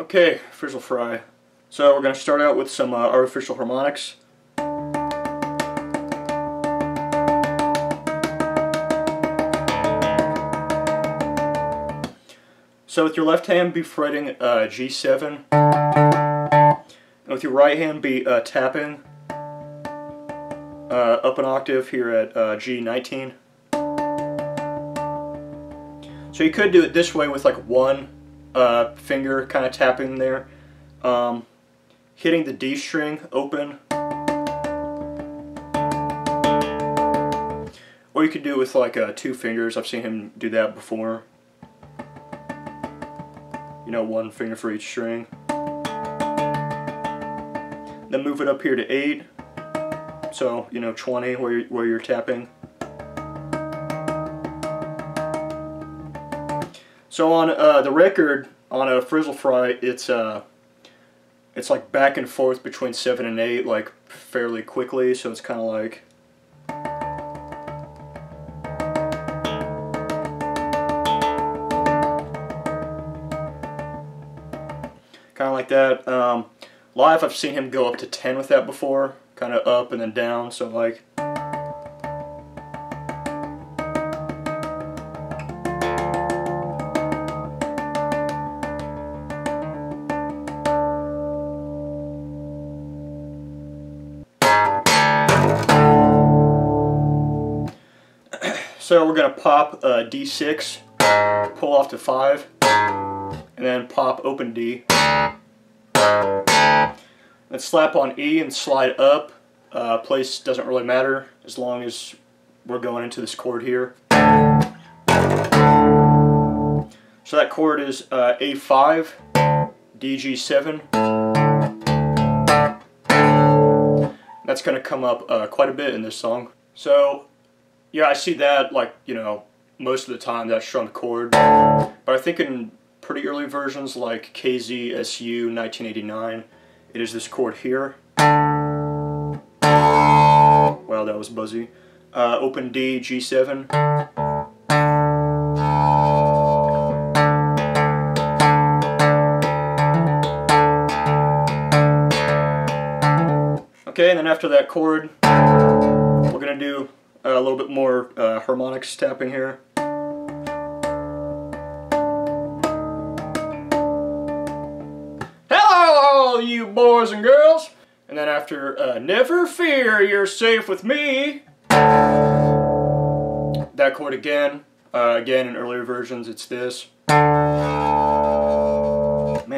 Okay, Frizzle Fry. So we're going to start out with some uh, artificial harmonics. So with your left hand be fretting uh, G7, and with your right hand be uh, tapping uh, up an octave here at uh, G19. So you could do it this way with like one uh, finger kind of tapping there, um, hitting the D string open, or you could do it with like uh, two fingers. I've seen him do that before. You know, one finger for each string. Then move it up here to 8. So, you know, 20 where you're, where you're tapping. So on uh, the record, on a Frizzle Fry, it's uh, it's like back and forth between 7 and 8, like fairly quickly, so it's kind of like... Kind of like that. Um, live, I've seen him go up to 10 with that before, kind of up and then down, so like... So we're going to pop uh, D6, pull off to 5, and then pop open D. Then slap on E and slide up. Uh, place doesn't really matter as long as we're going into this chord here. So that chord is uh, A5, DG7. That's going to come up uh, quite a bit in this song. So yeah, I see that, like, you know, most of the time that strummed chord. But I think in pretty early versions, like KZSU 1989, it is this chord here. Wow, that was buzzy. Uh, open D, G7. Okay, and then after that chord, we're going to do a little bit more uh, harmonics tapping here. Hello, all you boys and girls! And then after uh, Never Fear, You're Safe With Me, that chord again. Uh, again, in earlier versions, it's this. Man,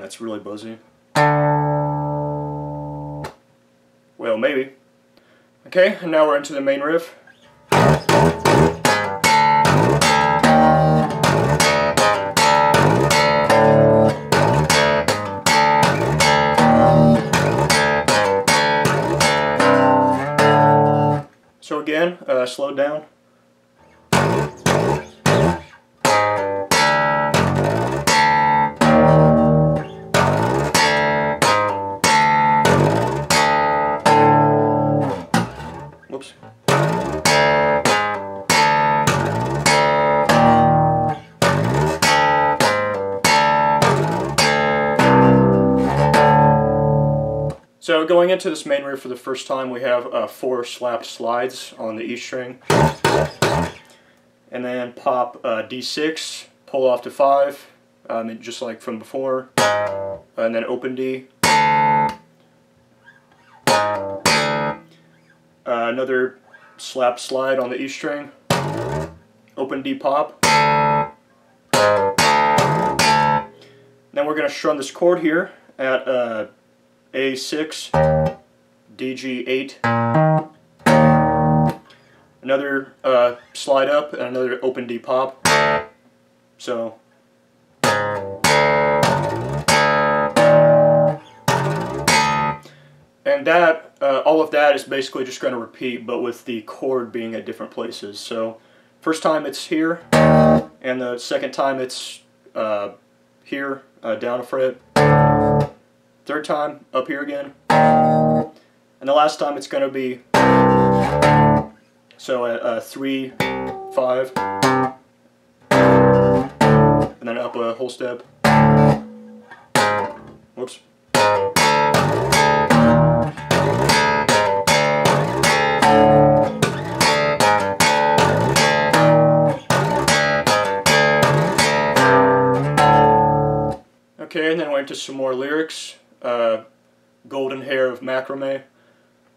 that's really buzzy. Well, maybe. Okay, and now we're into the main riff. Again, uh, slow down. So going into this main riff for the first time, we have uh, four slapped slides on the E string. And then pop uh, D6, pull off to 5, um, just like from before. And then open D. Uh, another slap slide on the E string. Open D pop. Then we're going to strum this chord here at uh, A6, DG8. Another uh, slide up and another open D pop. So. And that, uh, all of that is basically just going to repeat, but with the chord being at different places. So, first time it's here, and the second time it's uh, here, uh, down a fret. Third time, up here again. And the last time it's going to be so a, a, three, five, and then up a whole step. Whoops. Okay, and then I went to some more lyrics. Uh, Golden Hair of Macrame.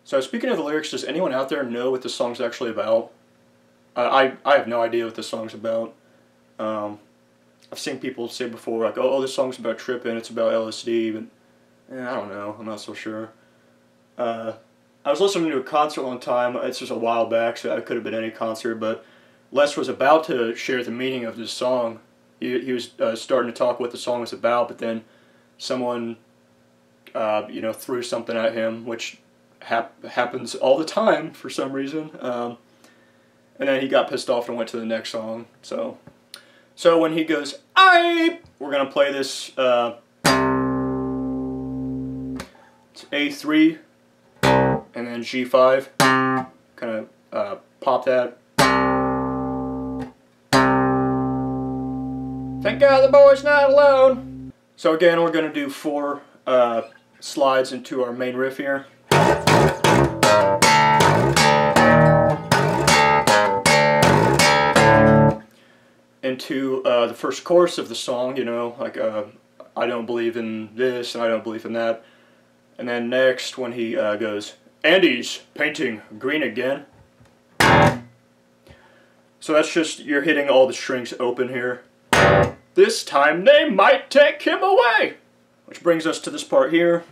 So speaking of the lyrics, does anyone out there know what the song's actually about? I, I have no idea what the song's about. Um, I've seen people say before, like, oh, oh, this song's about tripping, it's about LSD, but eh, I don't know, I'm not so sure. Uh, I was listening to a concert one time, it's just a while back, so it could have been any concert, but Les was about to share the meaning of this song. He, he was uh, starting to talk what the song was about, but then someone, uh, you know, threw something at him, which hap happens all the time for some reason. Um, and then he got pissed off and went to the next song. So, so when he goes, I, we're gonna play this. Uh, it's A3, and then G5. Kind of uh, pop that. Thank God the boy's not alone. So again, we're gonna do four uh, slides into our main riff here. into uh, the first chorus of the song, you know, like uh, I don't believe in this and I don't believe in that. And then next, when he uh, goes, Andy's painting green again. So that's just, you're hitting all the strings open here. This time they might take him away! Which brings us to this part here.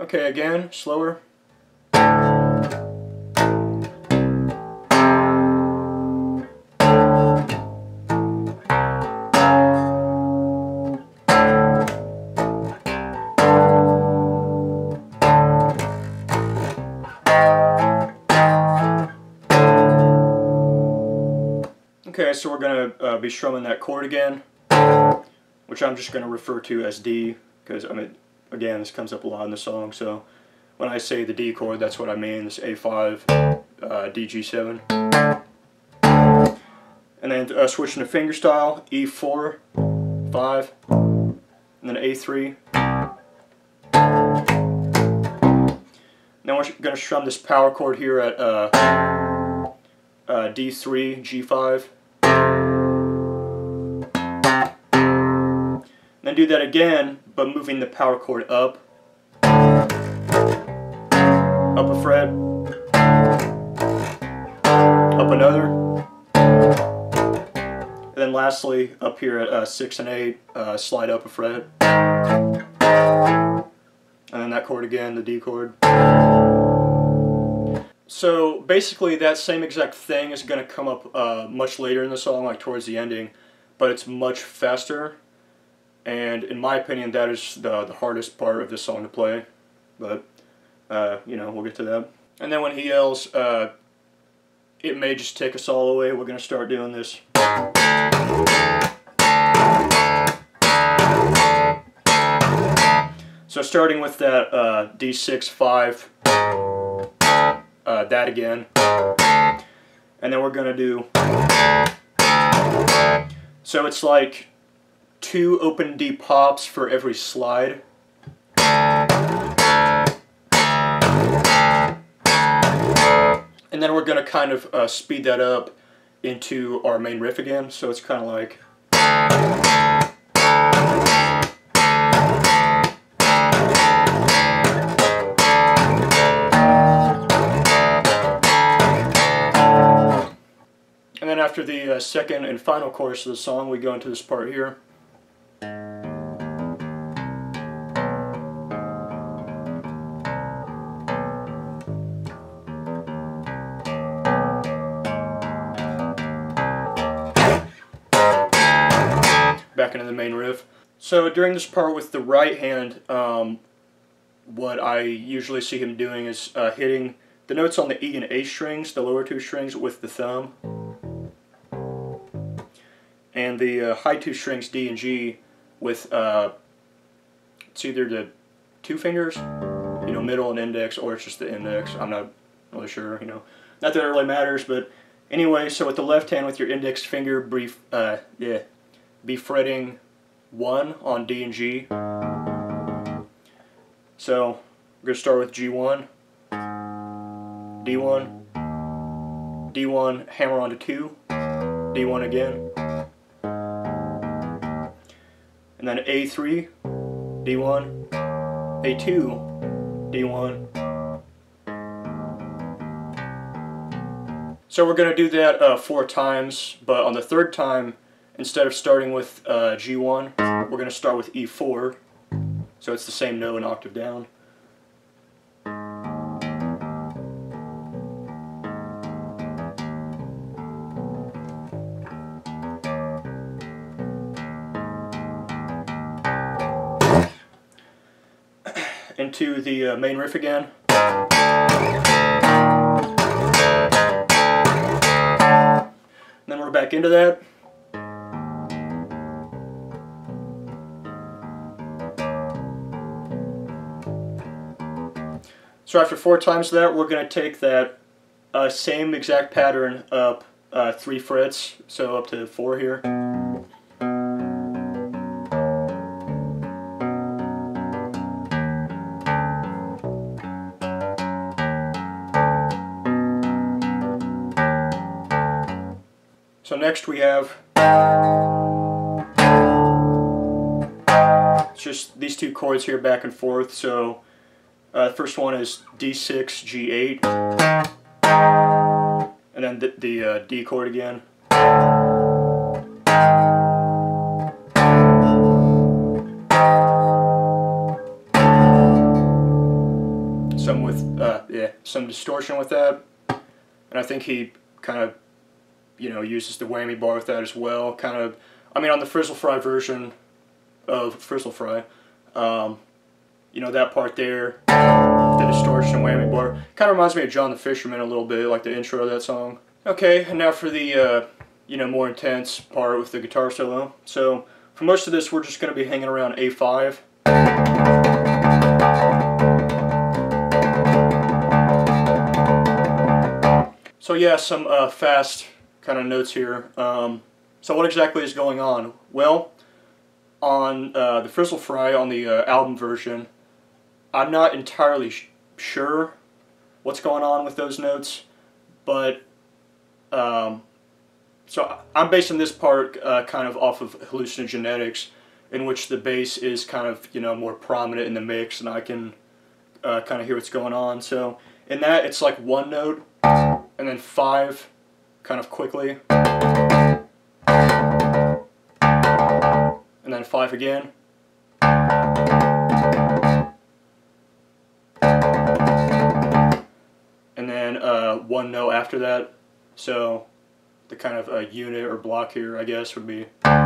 Okay, again, slower. So we're going to uh, be strumming that chord again, which I'm just going to refer to as D, because I mean, again, this comes up a lot in the song, so when I say the D chord, that's what I mean, this A5, uh, D, G7. And then uh, switching to fingerstyle, E4, 5, and then A3. Now we're going to strum this power chord here at uh, uh, D3, G5. Do that again, but moving the power chord up. Up a fret. Up another. And then lastly, up here at uh, 6 and 8, uh, slide up a fret. And then that chord again, the D chord. So basically that same exact thing is going to come up uh, much later in the song, like towards the ending, but it's much faster and in my opinion that is the, the hardest part of this song to play. But uh, you know we'll get to that. And then when he yells uh, it may just take us all away we're gonna start doing this. So starting with that uh, D6 5 uh, that again. And then we're gonna do so it's like two open D pops for every slide. And then we're going to kind of uh, speed that up into our main riff again, so it's kind of like... And then after the uh, second and final chorus of the song, we go into this part here. Back into the main riff. So during this part with the right hand, um, what I usually see him doing is uh, hitting the notes on the E and A strings, the lower two strings, with the thumb. And the uh, high two strings, D and G, with uh, it's either the two fingers, you know, middle and index, or it's just the index. I'm not really sure, you know. Not that it really matters, but anyway, so with the left hand with your index finger, brief, uh, yeah, be fretting 1 on D and G. So we're to start with G1, D1, D1, hammer onto 2, D1 again, and then A3, D1, A2, D1. So we're going to do that uh, four times, but on the third time, instead of starting with uh, G1, we're going to start with E4. So it's the same note an octave down. Into the uh, main riff again. And then we're back into that. So after four times that, we're going to take that uh, same exact pattern up uh, three frets, so up to four here. Next we have just these two chords here back and forth. So uh, first one is D6, G8, and then the, the uh, D chord again. Some with, uh, yeah, some distortion with that. And I think he kind of you know, uses the whammy bar with that as well. Kind of, I mean, on the Frizzle Fry version of Frizzle Fry, um, you know, that part there, the distortion whammy bar, kind of reminds me of John the Fisherman a little bit, like the intro of that song. Okay, and now for the, uh, you know, more intense part with the guitar solo. So, for most of this, we're just going to be hanging around A5. So yeah, some uh, fast kind of notes here. Um, so what exactly is going on? Well, on uh, the Frizzle Fry, on the uh, album version, I'm not entirely sure what's going on with those notes, but um, so I'm basing this part uh, kind of off of hallucinogenetics, in which the bass is kind of you know more prominent in the mix, and I can uh, kind of hear what's going on. So in that, it's like one note, and then five kind of quickly. And then five again. And then uh, one note after that. So the kind of uh, unit or block here, I guess, would be. And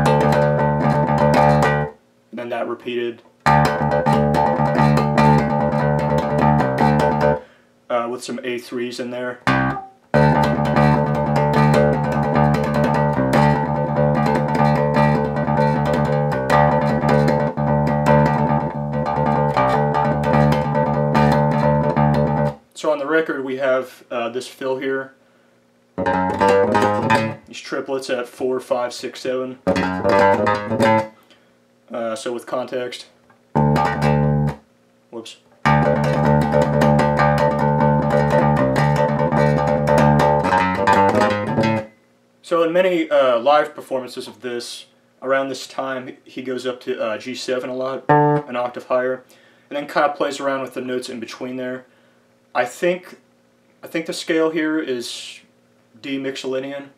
then that repeated. Uh, with some A3s in there. On the record we have uh, this fill here. These triplets at 4, 5, 6, 7. Uh, so with context. Whoops. So in many uh, live performances of this, around this time he goes up to uh, G7 a lot, an octave higher, and then kind of plays around with the notes in between there. I think I think the scale here is D Mixolydian,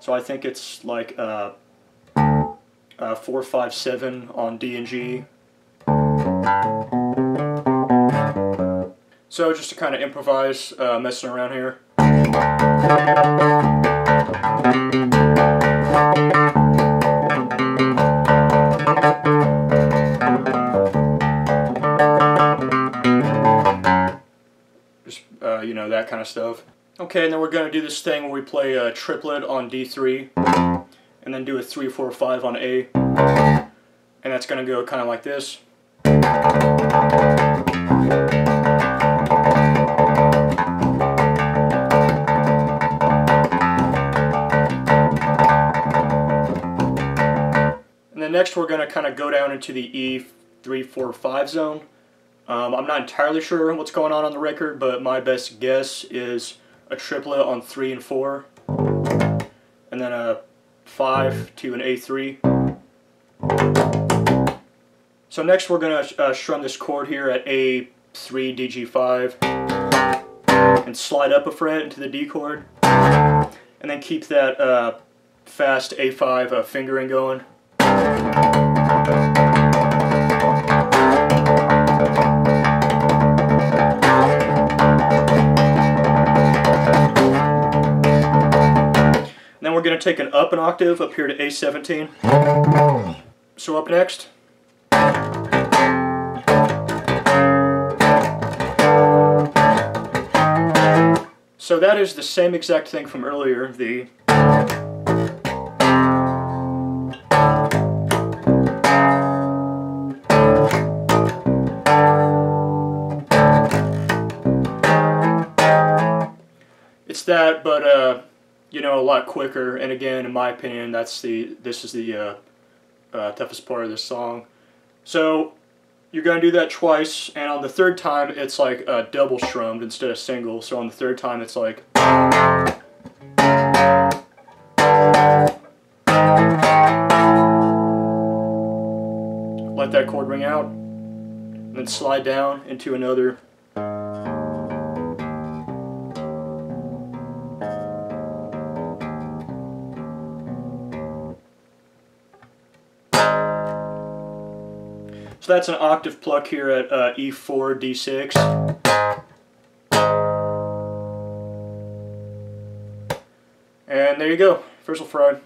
so I think it's like uh, uh, four, five, seven on D and G. So just to kind of improvise, uh, messing around here. Of stuff. Okay, and then we're going to do this thing where we play a triplet on D3, and then do a 3, 4, 5 on A, and that's going to go kind of like this. And then next we're going to kind of go down into the E, 3, 4, 5 zone, Um, I'm not entirely sure what's going on on the record, but my best guess is a triplet on 3 and 4, and then a 5 to an A3. So next we're going to uh, strum this chord here at A3 DG5 and slide up a fret into the D chord and then keep that uh, fast A5 uh, fingering going. Going to take an up an octave up here to A17. So up next. So that is the same exact thing from earlier, the It's that, but uh, you know, a lot quicker. And again, in my opinion, that's the this is the uh, uh, toughest part of this song. So you're going to do that twice, and on the third time, it's like uh, double strummed instead of single. So on the third time, it's like. Let that chord ring out, and then slide down into another So that's an octave pluck here at uh, E4, D6. And there you go, first Frizzle Fried.